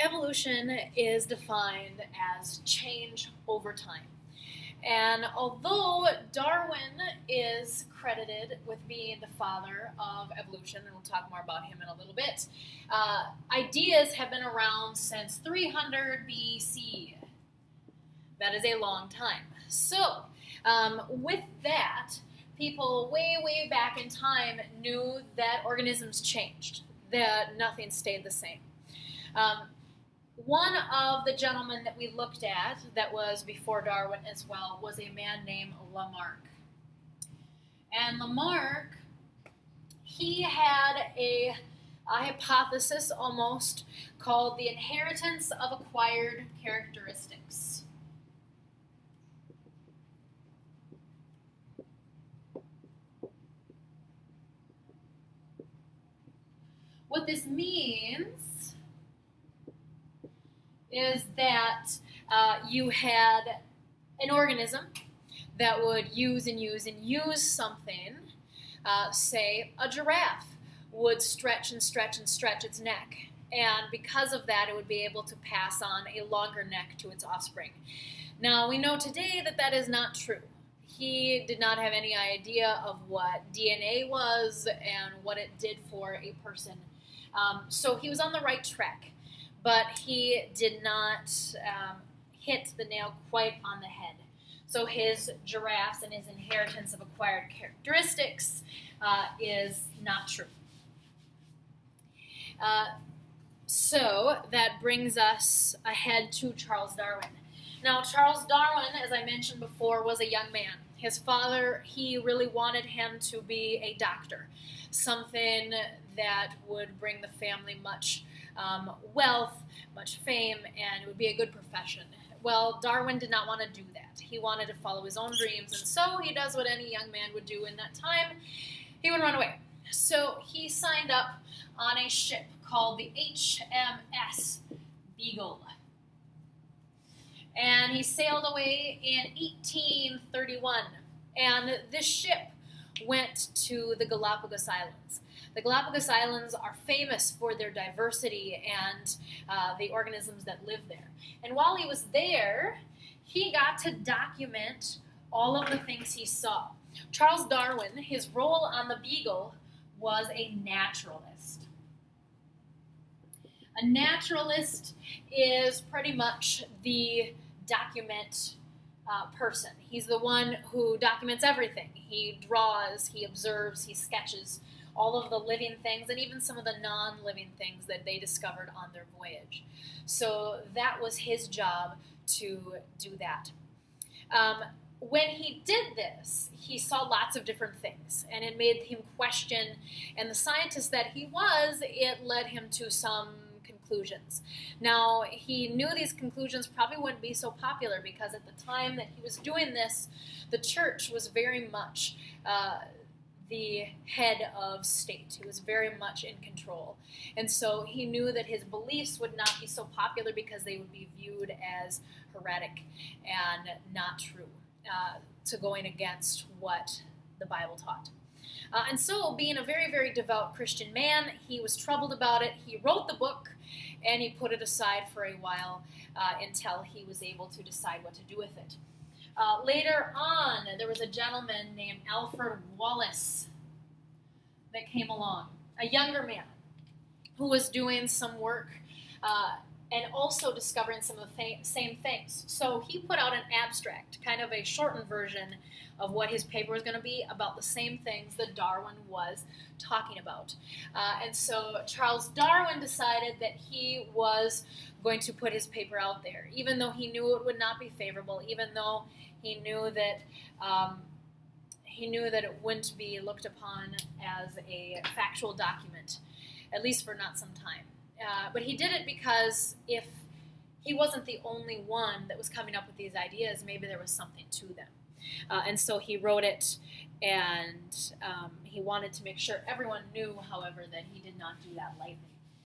evolution is defined as change over time. And although Darwin is credited with being the father of evolution, and we'll talk more about him in a little bit, uh, ideas have been around since 300 BC. That is a long time. So, um, with that, people way, way back in time knew that organisms changed, that nothing stayed the same. Um, one of the gentlemen that we looked at, that was before Darwin as well, was a man named Lamarck. And Lamarck, he had a, a hypothesis almost called the inheritance of acquired characteristics. What this means is that uh, you had an organism that would use and use and use something, uh, say a giraffe would stretch and stretch and stretch its neck. And because of that, it would be able to pass on a longer neck to its offspring. Now, we know today that that is not true. He did not have any idea of what DNA was and what it did for a person. Um, so he was on the right track but he did not um, hit the nail quite on the head. So his giraffes and his inheritance of acquired characteristics uh, is not true. Uh, so that brings us ahead to Charles Darwin. Now, Charles Darwin, as I mentioned before, was a young man. His father, he really wanted him to be a doctor, something that would bring the family much um, wealth, much fame, and it would be a good profession. Well, Darwin did not want to do that. He wanted to follow his own dreams, and so he does what any young man would do in that time. He would run away. So he signed up on a ship called the HMS Beagle. And he sailed away in 1831. And this ship went to the Galapagos Islands. The Galapagos Islands are famous for their diversity and uh, the organisms that live there. And while he was there, he got to document all of the things he saw. Charles Darwin, his role on the Beagle was a naturalist. A naturalist is pretty much the document uh, person. He's the one who documents everything. He draws, he observes, he sketches all of the living things and even some of the non living things that they discovered on their voyage. So that was his job to do that. Um, when he did this, he saw lots of different things, and it made him question. And the scientist that he was, it led him to some conclusions. Now, he knew these conclusions probably wouldn't be so popular because at the time that he was doing this, the church was very much. Uh, the head of state. He was very much in control. And so he knew that his beliefs would not be so popular because they would be viewed as heretic and not true, uh, to going against what the Bible taught. Uh, and so, being a very, very devout Christian man, he was troubled about it. He wrote the book and he put it aside for a while uh, until he was able to decide what to do with it. Uh, later on, there was a gentleman named Alfred Wallace that came along, a younger man who was doing some work uh, and also discovering some of the same things. So he put out an abstract, kind of a shortened version of what his paper was going to be about the same things that Darwin was talking about. Uh, and so Charles Darwin decided that he was going to put his paper out there, even though he knew it would not be favorable, even though he knew that. Um, he knew that it wouldn't be looked upon as a factual document, at least for not some time. Uh, but he did it because if he wasn't the only one that was coming up with these ideas, maybe there was something to them. Uh, and so he wrote it, and um, he wanted to make sure everyone knew, however, that he did not do that lightly.